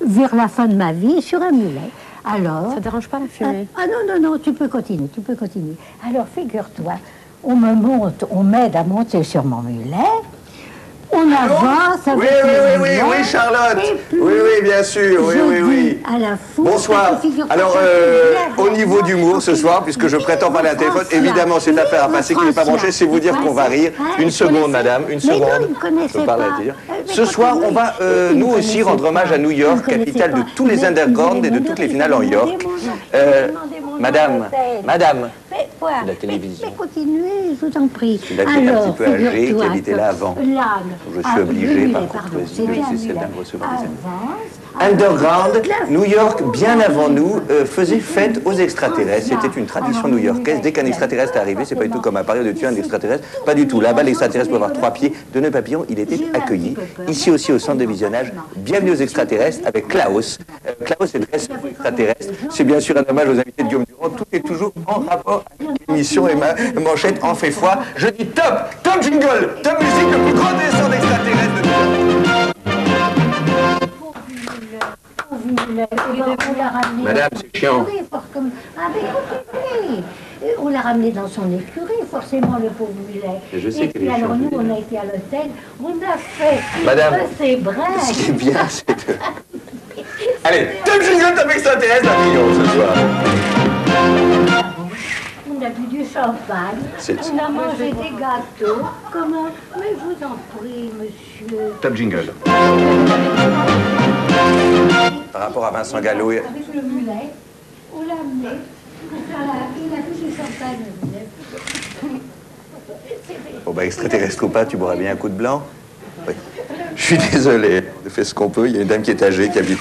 vers la fin de ma vie sur un mulet. Alors. Ça dérange pas la fumée Ah, ah non, non, non, tu peux continuer, tu peux continuer. Alors figure-toi, on me monte, on m'aide à monter sur mon mulet. On avance avec Oui, oui, oui, oui, Charlotte. Oui, oui, bien sûr, oui, oui, oui. dis À la foule, Bonsoir. Alors, euh, au niveau d'humour ce soir, puisque je prétends parler à téléphone, évidemment, c'est affaire à passer qui n'est pas branché, c'est vous dire qu'on va rire. Une seconde, madame, une seconde. Je parle à dire. Ce soir, on va, euh, nous aussi, rendre hommage à New York, capitale de tous les underground et de toutes les finales en York. Euh, madame, madame, Quoi La télévision. Mais, continuez, je vous en prie. Qui est un petit peu âgée, qui figure-toi habitait que là avant. l'âne- Je suis obligé, par de cette mulet. dame recevoir les amis. Underground, New York, bien avant nous, euh, faisait fête aux extraterrestres. C'était une tradition new-yorkaise. Dès qu'un extraterrestre est arrivé, c'est pas du tout comme à Paris de tuer un extraterrestre. Pas du tout. Là-bas, l'extraterrestre peut avoir trois pieds, deux nœuds papillons. Il était accueilli. Ici aussi, au centre de visionnage, bienvenue aux extraterrestres avec Klaus. Euh, Klaus est dresse extraterrestre. C'est bien sûr un hommage aux invités de Guillaume Durand. Tout est toujours en rapport avec l'émission et ma manchette en fait foi. Je dis top, top jingle, top Madame, c'est chiant. Et On l'a ramené dans son écurie, forcément, le pauvre mulet. Et je sais Et qu'il puis alors, nous, on a été à l'hôtel, on a fait Madame, c'est vrai. Ce qui est bien, c'est de... Allez, top jingle, top extraterrestre, la million ce soir. On a bu du champagne, on a mangé des gâteaux. Comment Mais je vous en prie, monsieur. Top jingle. Rapport à Vincent Gallo, Avec le mulet, on l'a amené. Il a bu du champagne, le mulet. bon bah extraterrestre ou pas, tu boiras bien un coup de blanc? Oui. Je suis désolé, on fait ce qu'on peut, il y a une dame qui est âgée, qui habite